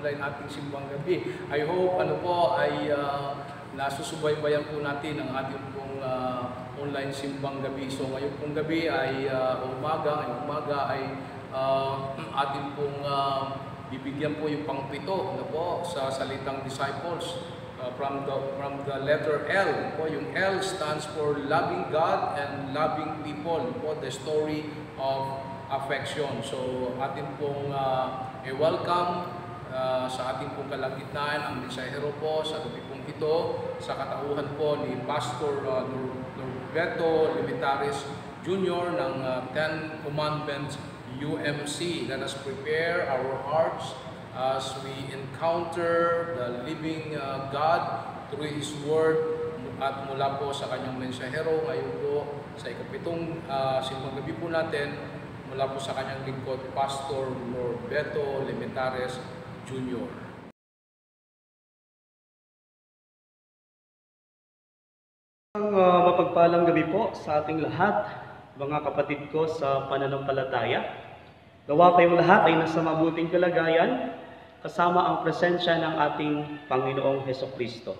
ng sim- online ating simbang gabi. I hope ano po ay uh, nasusubaybayan po natin ang ating pong uh, online simbang gabi. So ngayon pong gabi ay uh, umaga, ngayong umaga ay uh, ating pong uh, bibigyan po yung pangpito ano po, sa salitang disciples uh, from the from the letter L po yung L stands for loving God and loving people po the story of affection so atin pong uh, i-welcome uh, sa ating pong kalagitnaan ang mensahero po sa gabi pong ito sa katauhan po ni Pastor uh, Nor- Norberto Limitaris Jr. ng uh, Ten Commandments UMC. Let us prepare our hearts as we encounter the living uh, God through His Word at mula po sa kanyang mensahero ngayon po sa ikapitong uh, simbang gabi po natin mula po sa kanyang lingkod Pastor Norberto Limitares Jr. Ang uh, mapagpalang gabi po sa ating lahat, mga kapatid ko sa pananampalataya. Gawa kayong lahat ay nasa mabuting kalagayan, kasama ang presensya ng ating Panginoong Heso Kristo.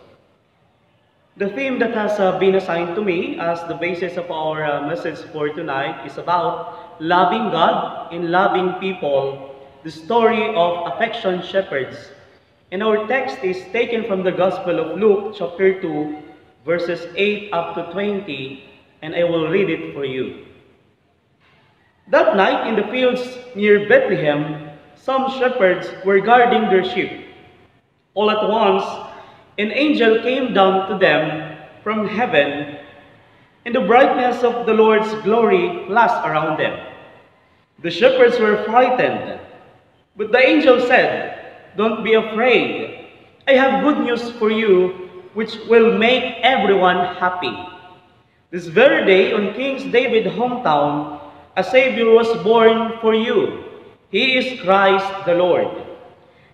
The theme that has uh, been assigned to me as the basis of our uh, message for tonight is about loving God and loving people, the story of affection shepherds. And our text is taken from the Gospel of Luke, chapter 2, verses 8 up to 20, and I will read it for you. That night in the fields near Bethlehem, some shepherds were guarding their sheep. All at once, an angel came down to them from heaven, and the brightness of the Lord's glory flashed around them. The shepherds were frightened, but the angel said, Don't be afraid. I have good news for you which will make everyone happy. This very day, on King David's hometown, a Savior was born for you. He is Christ the Lord.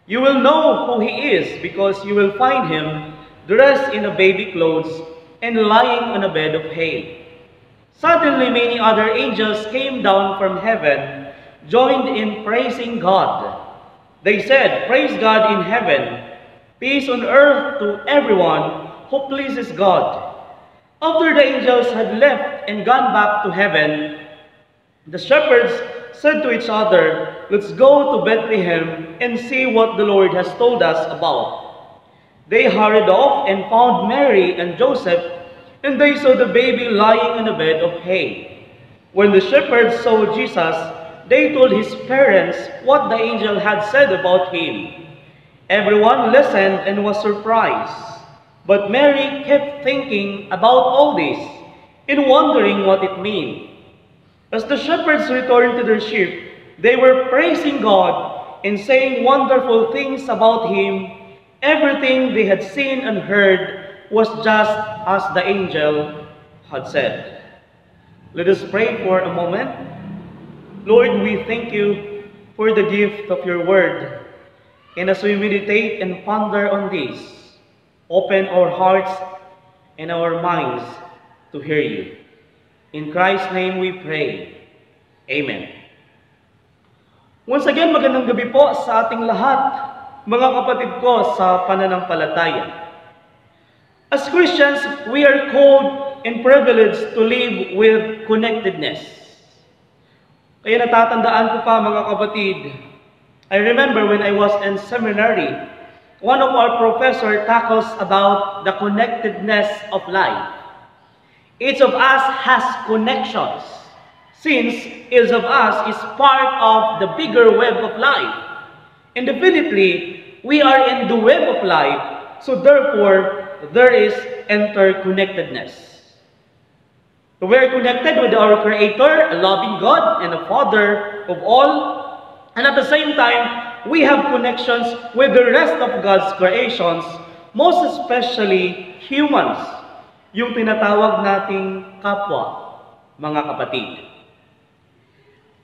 You will know who he is because you will find him dressed in a baby clothes and lying on a bed of hay. Suddenly, many other angels came down from heaven, joined in praising God. They said, Praise God in heaven, peace on earth to everyone who pleases God. After the angels had left and gone back to heaven, the shepherds said to each other, Let's go to Bethlehem and see what the Lord has told us about. They hurried off and found Mary and Joseph, and they saw the baby lying on a bed of hay. When the shepherds saw Jesus, they told his parents what the angel had said about him. Everyone listened and was surprised. But Mary kept thinking about all this and wondering what it meant. As the shepherds returned to their sheep, they were praising God and saying wonderful things about Him. Everything they had seen and heard was just as the angel had said. Let us pray for a moment. Lord, we thank you for the gift of your word. And as we meditate and ponder on this, open our hearts and our minds to hear you. In Christ's name we pray. Amen. Once again, magandang gabi po sa ating lahat, mga kapatid ko sa pananampalataya. As Christians, we are called and privileged to live with connectedness. Kaya natatandaan ko pa mga kapatid, I remember when I was in seminary, one of our professor tackles about the connectedness of life. Each of us has connections, since each of us is part of the bigger web of life. And definitely, we are in the web of life, so therefore, there is interconnectedness. So we are connected with our Creator, a loving God, and a Father of all. And at the same time, we have connections with the rest of God's creations, most especially humans, yung tinatawag nating kapwa, mga kapatid.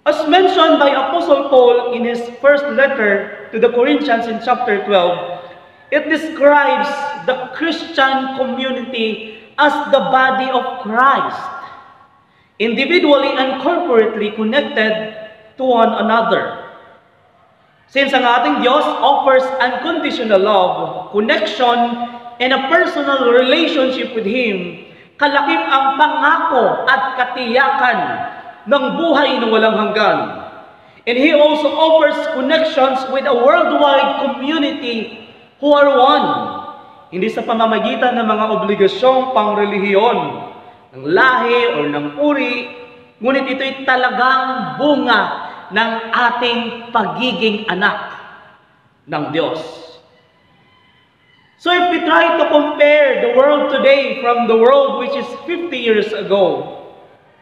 As mentioned by Apostle Paul in his first letter to the Corinthians in chapter 12, it describes the Christian community as the body of Christ, individually and corporately connected to one another. Since ang ating Diyos offers unconditional love, connection, and a personal relationship with Him, kalakip ang pangako at katiyakan ng buhay na walang hanggan. And He also offers connections with a worldwide community who are one. Hindi sa pamamagitan ng mga obligasyong pangrelihiyon, ng lahi o ng uri, ngunit ito'y talagang bunga ng ating pagiging anak ng Diyos. So if we try to compare the world today from the world which is 50 years ago,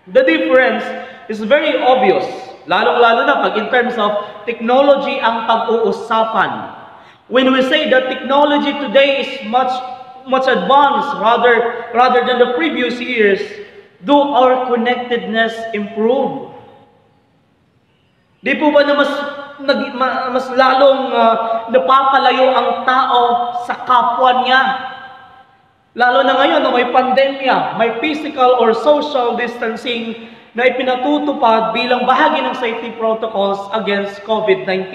the difference is very obvious. Lalong-lalo na pag in terms of technology ang pag-uusapan. When we say that technology today is much much advanced rather rather than the previous years, do our connectedness improve? Di po ba na mas, nag, ma, mas lalong uh, napapalayo ang tao sa kapwa niya? Lalo na ngayon na may pandemya, may physical or social distancing na ipinatutupad bilang bahagi ng safety protocols against COVID-19.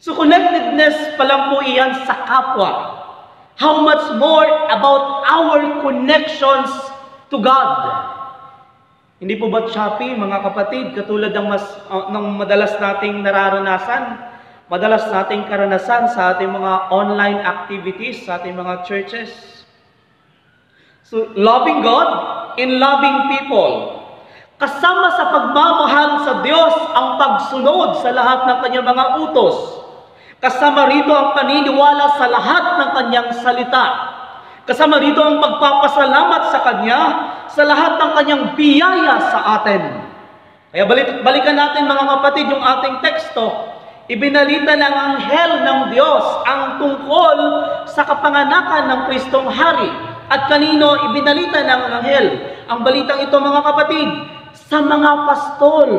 So connectedness pa lang po iyan sa kapwa. How much more about our connections to God? Hindi po ba choppy, mga kapatid, katulad ng, mas, uh, ng madalas nating nararanasan, madalas nating karanasan sa ating mga online activities, sa ating mga churches? So, loving God and loving people. Kasama sa pagmamahal sa Diyos ang pagsunod sa lahat ng kanyang mga utos. Kasama rito ang paniniwala sa lahat ng kanyang salita. Kasama rito ang pagpapasalamat sa Kanya sa lahat ng Kanyang biyaya sa atin. Kaya balik, balikan natin mga kapatid yung ating teksto. Ibinalita ng anghel ng Diyos ang tungkol sa kapanganakan ng Kristong Hari. At kanino ibinalita ng anghel ang balitang ito mga kapatid? Sa mga pastol.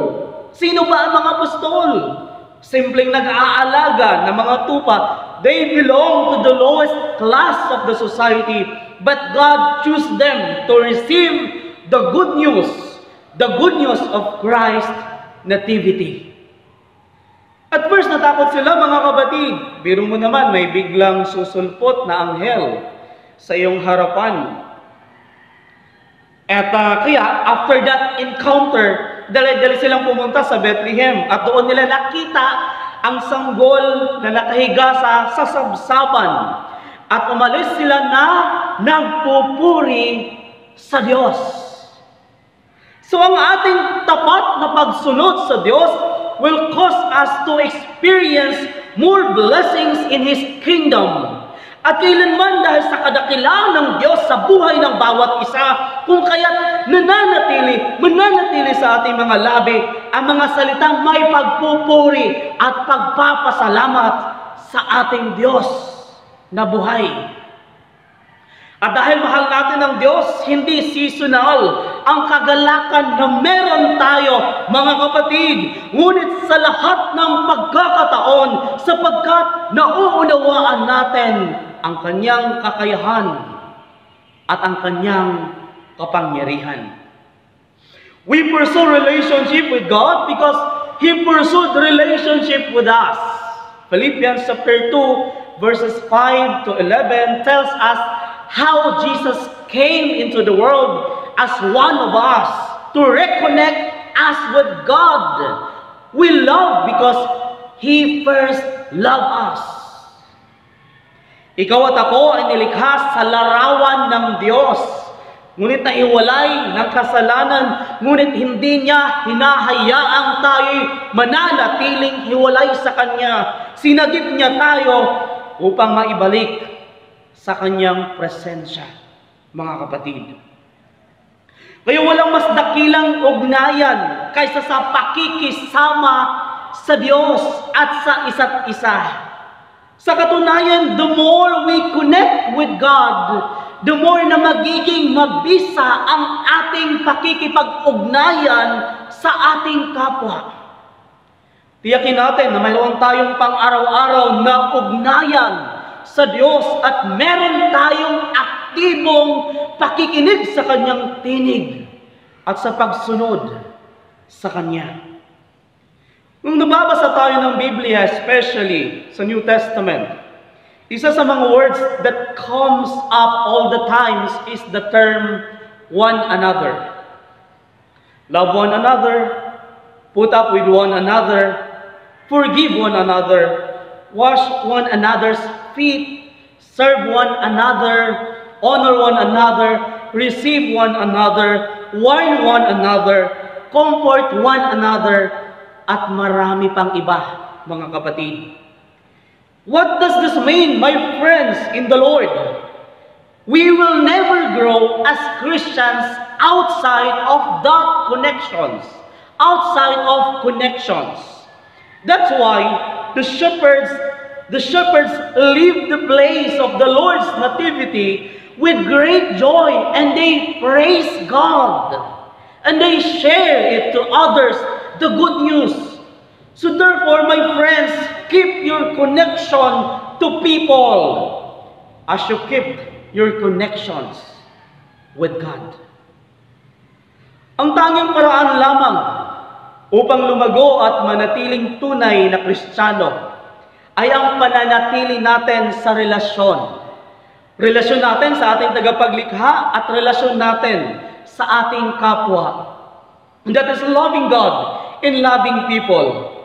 Sino ba ang mga pastol? Simpleng nag-aalaga ng mga tupa They belong to the lowest class of the society, but God chose them to receive the good news, the good news of Christ nativity. At first natakot sila mga kapatid. Biro mo naman, may biglang susulpot na anghel sa iyong harapan. At uh, kaya, after that encounter, dali-dali silang pumunta sa Bethlehem. At doon nila nakita ang sanggol na nakahiga sa sasabsaban at umalis sila na nagpupuri sa Diyos. So ang ating tapat na pagsunod sa Diyos will cause us to experience more blessings in His kingdom at kailanman dahil sa kadakilaan ng Diyos sa buhay ng bawat isa, kung kaya't nananatili, mananatili sa ating mga labi ang mga salitang may pagpupuri at pagpapasalamat sa ating Diyos na buhay. At dahil mahal natin ng Diyos, hindi seasonal ang kagalakan na meron tayo, mga kapatid. Ngunit sa lahat ng pagkakataon, sapagkat nauunawaan natin ang kanyang kakayahan at ang kanyang kapangyarihan. We pursue relationship with God because He pursued relationship with us. Philippians chapter 2 verses 5 to 11 tells us how Jesus came into the world as one of us to reconnect us with God. We love because He first loved us. Ikaw at ako ay nilikha sa larawan ng Diyos. Ngunit naiwalay ng kasalanan, ngunit hindi niya hinahayaang tayo'y mananatiling hiwalay sa Kanya. Sinagip niya tayo upang maibalik sa Kanyang presensya, mga kapatid. Kaya walang mas dakilang ugnayan kaysa sa pakikisama sa Diyos at sa isa't isa. Sa katunayan, the more we connect with God, the more na magiging mabisa ang ating pakikipag-ugnayan sa ating kapwa. Tiyakin natin na mayroon tayong pang-araw-araw na ugnayan sa Diyos at meron tayong aktibong pakikinig sa kanyang tinig at sa pagsunod sa kanya. Nung nababasa tayo ng Biblia, especially sa New Testament, isa sa mga words that comes up all the times is the term one another. Love one another, put up with one another, forgive one another, wash one another's feet, serve one another, honor one another, receive one another, warn one another, comfort one another, at marami pang iba, mga kapatid. What does this mean, my friends in the Lord? We will never grow as Christians outside of that connections, outside of connections. That's why the shepherds, the shepherds leave the place of the Lord's nativity with great joy and they praise God and they share it to others the good news. So therefore, my friends, keep your connection to people as you keep your connections with God. Ang tanging paraan lamang upang lumago at manatiling tunay na Kristiyano ay ang pananatili natin sa relasyon. Relasyon natin sa ating tagapaglikha at relasyon natin sa ating kapwa. And that is loving God in loving people.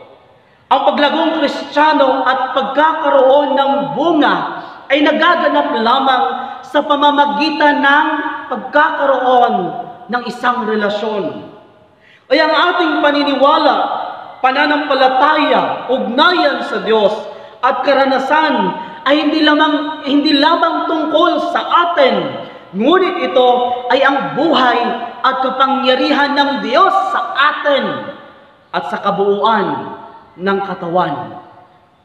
Ang paglagong kristyano at pagkakaroon ng bunga ay nagaganap lamang sa pamamagitan ng pagkakaroon ng isang relasyon. Ay ang ating paniniwala, pananampalataya, ugnayan sa Diyos at karanasan ay hindi lamang hindi lamang tungkol sa atin, ngunit ito ay ang buhay at kapangyarihan ng Diyos sa atin at sa kabuuan ng katawan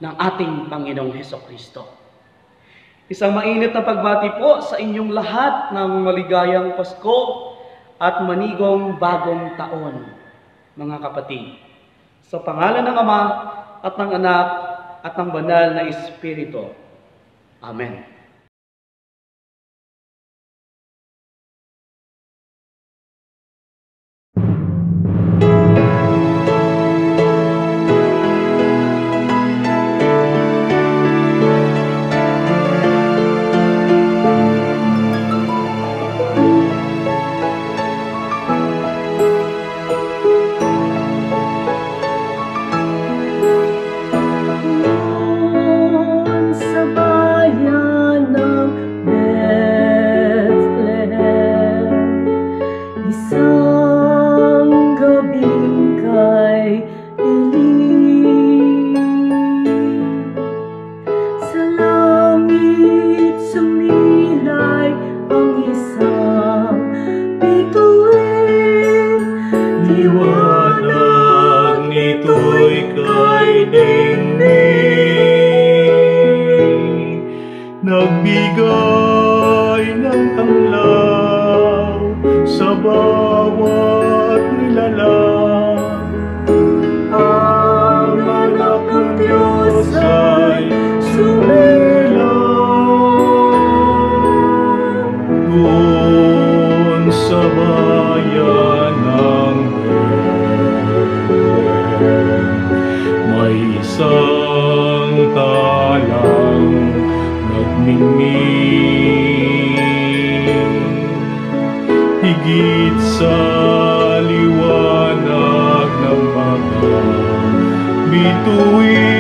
ng ating Panginoong Heso Kristo. Isang mainit na pagbati po sa inyong lahat ng maligayang Pasko at manigong bagong taon, mga kapatid. Sa pangalan ng Ama at ng Anak at ng Banal na Espiritu. Amen. number one. 独一。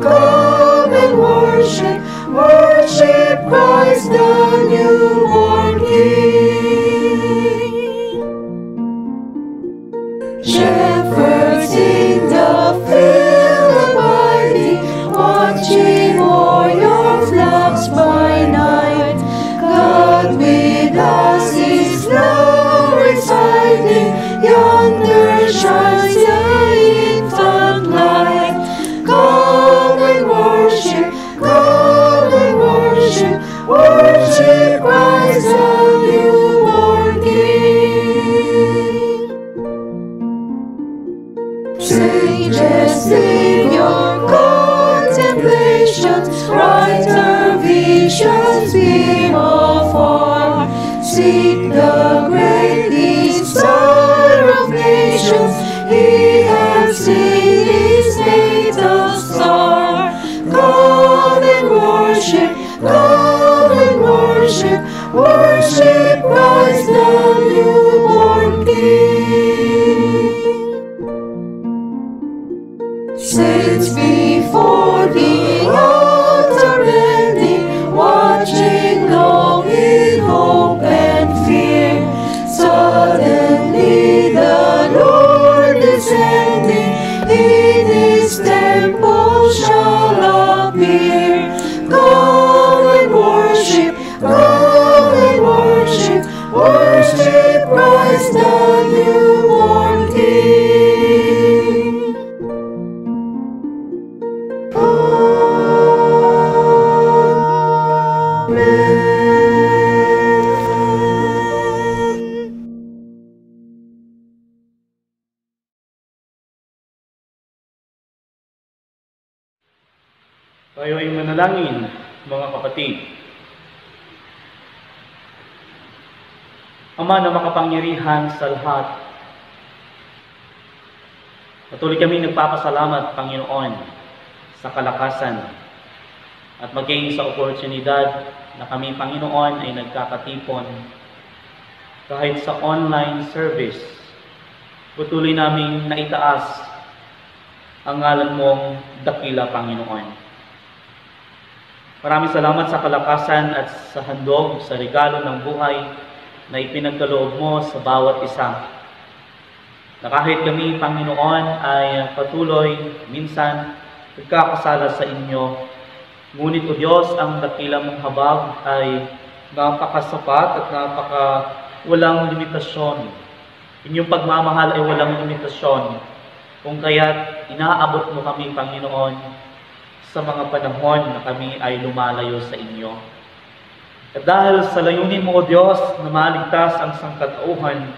Come and worship, worship Christ the makapangyarihan sa lahat, patuloy kami nagpapasalamat, Panginoon, sa kalakasan at maging sa oportunidad na kami, Panginoon, ay nagkakatipon kahit sa online service. Patuloy naming naitaas ang ngalan mong dakila, Panginoon. Maraming salamat sa kalakasan at sa handog, sa regalo ng buhay na ipinagkaloob mo sa bawat isa. Na kahit kami, Panginoon, ay patuloy, minsan, nagkakasala sa inyo. Ngunit, O Diyos, ang dakila mong habag ay napakasapat at napaka walang limitasyon. Inyong pagmamahal ay walang limitasyon. Kung kaya't inaabot mo kami, Panginoon, sa mga panahon na kami ay lumalayo sa inyo. At dahil sa layunin mo, O Diyos, na maligtas ang sangkatauhan,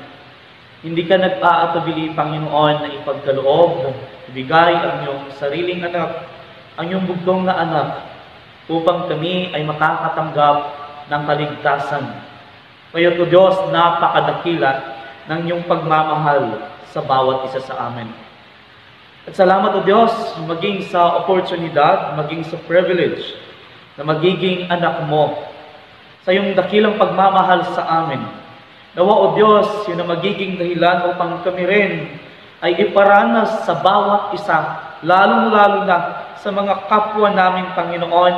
hindi ka nag-aatabili, Panginoon, na ipagkaloob, ibigay ang iyong sariling anak, ang iyong bugtong na anak, upang kami ay makakatanggap ng kaligtasan. Kaya to Diyos, napakadakila ng iyong pagmamahal sa bawat isa sa amin. At salamat o Diyos, maging sa oportunidad, maging sa privilege, na magiging anak mo sa iyong dakilang pagmamahal sa amin. Nawa o Diyos, yun ang magiging dahilan upang kami rin ay iparanas sa bawat isa, lalong-lalo na sa mga kapwa naming Panginoon,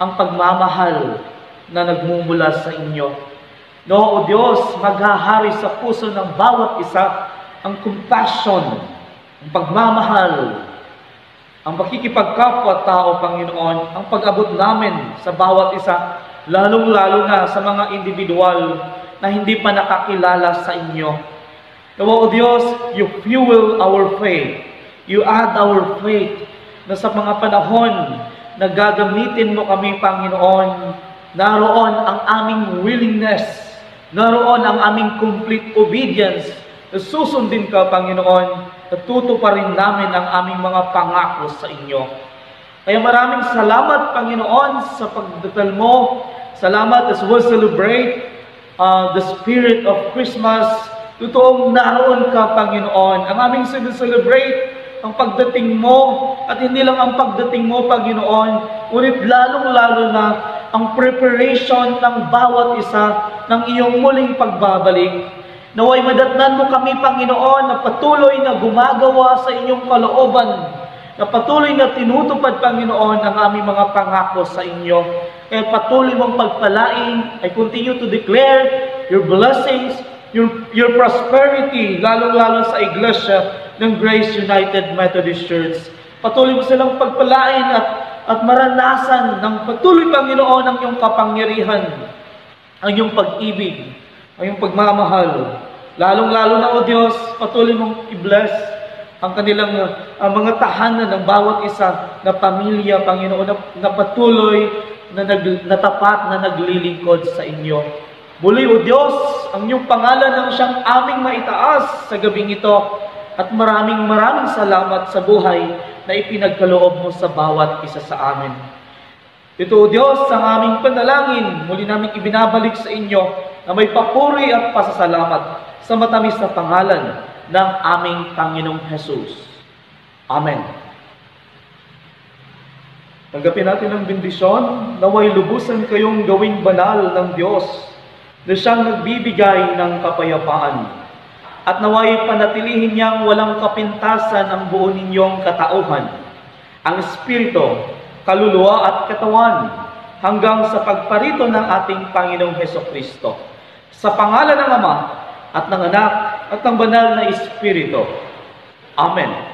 ang pagmamahal na nagmumula sa inyo. No, o Diyos, maghahari sa puso ng bawat isa ang compassion, ang pagmamahal, ang pakikipagkapwa-tao, Panginoon, ang pag-abot namin sa bawat isa, lalong-lalo na sa mga individual na hindi pa nakakilala sa inyo. Nawa, O Diyos, you fuel our faith. You add our faith na sa mga panahon na gagamitin mo kami, Panginoon, naroon ang aming willingness, naroon ang aming complete obedience na susundin ka, Panginoon, at tutuparin namin ang aming mga pangako sa inyo. Kaya maraming salamat, Panginoon, sa pagdatal mo. Salamat as we celebrate uh, the spirit of Christmas. Totoong naroon ka, Panginoon. Ang aming celebrate ang pagdating mo at hindi lang ang pagdating mo, Panginoon, ngunit lalong-lalo na ang preparation ng bawat isa ng iyong muling pagbabalik. Naway madatnan mo kami, Panginoon, na patuloy na gumagawa sa inyong kalooban, na patuloy na tinutupad, Panginoon, ang aming mga pangako sa inyo. Kaya patuloy mong pagpalain, I continue to declare your blessings, your, your prosperity, lalong-lalo sa iglesia ng Grace United Methodist Church. Patuloy mo silang pagpalain at, at maranasan ng patuloy, Panginoon, ang iyong kapangyarihan, ang iyong pag-ibig, ang iyong pagmamahal. Lalong-lalo na, O Diyos, patuloy mong i-bless ang kanilang uh, mga tahanan ng bawat isa na pamilya, Panginoon, na, na patuloy na, nag, na tapat na naglilingkod sa inyo. Muli, O Diyos, ang iyong pangalan ang siyang aming maitaas sa gabing ito at maraming maraming salamat sa buhay na ipinagkaloob mo sa bawat isa sa amin. Ito, O Diyos, ang aming panalangin, muli namin ibinabalik sa inyo na may papuri at pasasalamat sa matamis na pangalan ng aming Panginoong Jesus. Amen. Tanggapin natin ang bendisyon, naway lubusan kayong gawing banal ng Diyos na siyang nagbibigay ng kapayapaan at naway panatilihin niyang walang kapintasan ang buo ninyong katauhan, ang espiritu, kaluluwa at katawan, hanggang sa pagparito ng ating Panginoong Heso Kristo. Sa pangalan ng Ama, at ng Anak, at ng Banal na Espiritu. Amen.